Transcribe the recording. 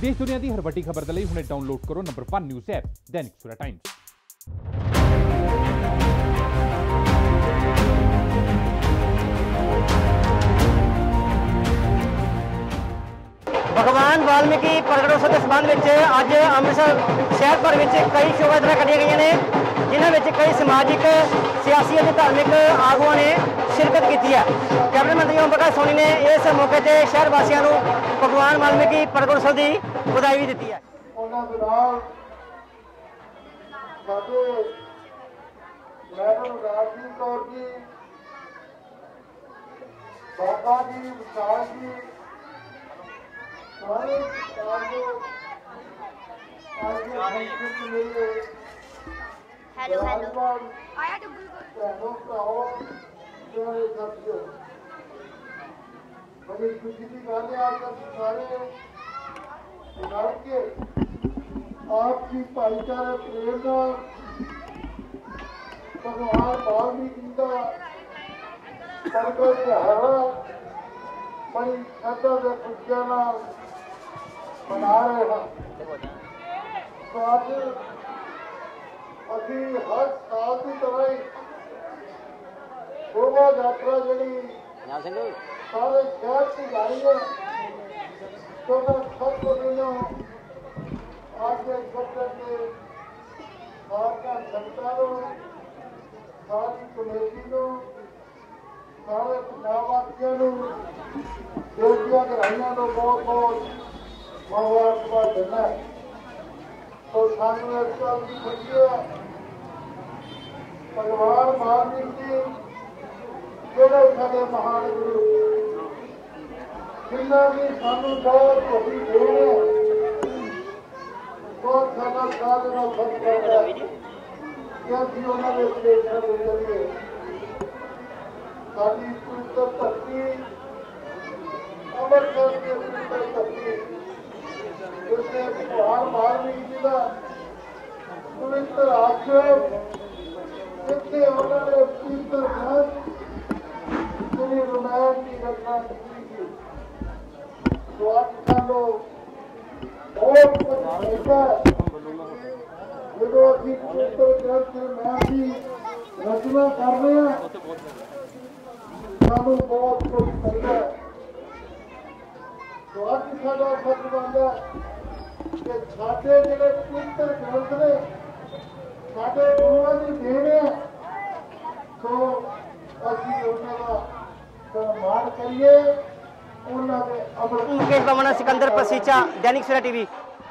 ਦੇਸ਼ ਦੁਨੀਆ ਦੀ ਹਰ ਵੱਡੀ ਖਬਰ ਦੇ ਲਈ ਹੁਣੇ ਡਾਊਨਲੋਡ ਕਰੋ ਨੰਬਰ 1 ਨਿਊਜ਼ ਐਪ ਦੈਨਿਕ ਸੂਰਾ ਟਾਈਮਸ ਭਗਵਾਨ ਵਾਲਮੀਕੀ ਪ੍ਰਗਟ ਦੇ ਸੰਬੰਧ ਵਿੱਚ ਅੱਜ ਅੰਮ੍ਰਿਤਸਰ ਸ਼ਹਿਰ ਭਰ ਵਿੱਚ ਕਈ ਸ਼ੋਭਾ ਯਾਤਰਾ ਕੱਢੀਆਂ ਗਈਆਂ ਨੇ, ਜਿਨ੍ਹਾਂ ਵਿੱਚ ਕਈ ਸਮਾਜਿਕ, ਸਿਆਸੀ ਅਤੇ ਧਾਰਮਿਕ ਆਗੂਆਂ ਨੇ ਸ਼ਿਰਕਤ ਕੀਤੀ ਹੈ। ਕੈਬਨਿਟ ਮੰਤਰੀ ਓਮ ਪ੍ਰਕਾਸ਼ ਸੋਨੀ ਨੇ ਇਸ ਮੌਕੇ ਤੇ ਸ਼ਹਿਰ ਵਾਸੀਆਂ ਨੂੰ ਭਗਵਾਨ ਵਾਲਮੀਕੀ ਪ੍ਰਗਟੋਤਸਵ ਦੀ ਵਧਾਈ ਵੀ ਦਿੱਤੀ ਹੈ। ਉਹਨਾਂ ਦੇ ਨਾਲ ਸਾਡੇ ਮੈਡਮ ਰਾਜਦੀਪ ਕੌਰ ਜੀ, ਬਾਬਾ ਜੀ, ਵਿਸ਼ਾਲ ਜੀ ਸਾਰੇ ਸਾਡੇ ਅੱਜ ਸੰਸਕ੍ਰਿਤ ਮੇਰੇ ਹੈਲੋ ਹੈਲੋ ਆਇਆ ਡੁੱਬੂ ਭੈਣੋ ਭਰਾਓ ਜਿਹੜੇ ਸਾਥੀਓ ਬੜੀ ਖੁਸ਼ੀ ਦੀ ਗੱਲ ਹੈ ਅੱਜ ਭਗਵਾਨ ਵਾਲਮੀਕੀ ਦਾ ਪ੍ਰਗਟ ਦਿਹਾੜਾ ਬੜੀ ਸ਼ਰਧਾ ਦੇ ਖੁਸ਼ੀਆਂ ਨਾਲ ਮਨਾ ਰਹੇ ਹਾਂ ਸੋ ਅੱਜ ਅਸੀਂ ਹਰ ਸਾਲ ਦੀ ਤਰ੍ਹਾਂ ਹੀ ਸ਼ੋਭਾ ਯਾਤਰਾ ਜਿਹੜੀ ਸਾਰੇ ਸ਼ਹਿਰ ਦੀ ਜਾਰੀ ਹੈ ਸੋ ਸਭ ਤੋਂ ਪਹਿਲਾਂ ਅੱਜ ਦੇ ਸੱਤਰ ਦੇ ਸਾਰਕਾ ਸੰਤਾਂ ਨੂੰ ਸਾਰੀ ਕਮੇਟੀ ਨੂੰ ਸਾਰੇ ਪੰਜਾਬ ਵਾਸੀਆਂ ਨੂੰ ਦੇਸ਼ੀਆਂ ਘਰਾਈਆਂ ਨੂੰ ਬਹੁਤ ਬਹੁਤ ਮੁਬਾਰਕਬਾਦ ਦਿੰਦਾ ਸੋ ਸਾਨੂੰ ਇਸ ਗੱਲ ਦੀ ਖੁਸ਼ੀ ਹੈ ਭਗਵਾਨ ਵਾਲਮੀਕੀ ਜਿਹੜੇ ਸਾਡੇ ਮਹਾਨ ਗੁਰੂ ਜਿਨ੍ਹਾਂ ਦੀ ਸਾਨੂੰ ਬਹੁਤ ਵੱਡੀ ਦੇਣ ਬਹੁਤ ਸਾਡਾ ਸਾਧ ਨਾਲ ਫ਼ਰਕ ਹੈ ਕਿ ਅਸੀਂ ਉਹਨਾਂ ਦੇ ਉਪਦੇਸ਼ਾਂ ਦੇ ਜ਼ਰੀਏ ਸਾਡੀ ਪਵਿੱਤਰ ਧਰਤੀ ਅਮਰਕਰ ਦੀ ਭਗਵਾਨ ਵਾਲਮੀਕੀ ਜੀ ਦਾ ਪਵਿੱਤਰ ਆਸ਼ਰਮ ਜਿੱਥੇ ਉਹਨਾਂ ਨੇ ਪਵਿੱਤਰ ਗ੍ਰੰਥ ਜਿਹੜੀ ਰਮਾਇਣ ਦੀ ਰਚਨਾ ਕੀਤੀ ਸੀ ਸੋ ਅੱਜ ਸਾਨੂੰ ਬਹੁਤ ਕੁਝ ਜਦੋਂ ਅਸੀਂ ਪਵਿੱਤਰ ਗ੍ਰੰਥ ਰਮਾਇਣ ਦੀ ਰਚਨਾ ਕਰਦੇ ਹਾਂ ਸਾਨੂੰ ਬਹੁਤ ਕੁਝ ਮਿਲਦਾ ਸੋ ਅੱਜ ਸਾਡਾ ਫਰਜ਼ ਬਣਦਾ ਕਿ ਸਾਡੇ ਜਿਹੜੇ ਪਵਿੱਤਰ ਗ੍ਰੰਥ ਨੇ ਸਾਡੇ ਗੁਰੂਆਂ ਦੀ ਦੇਣ ਹੈ ਸੋ ਅਸੀਂ ਉਹਨਾਂ ਦਾ ਸਨਮਾਨ ਕਰੀਏ ਉਹਨਾਂ ਦੇ Mukesh Bamna Sikandar ਪ੍ਰਸੀਚਾ Dainik Savera TV.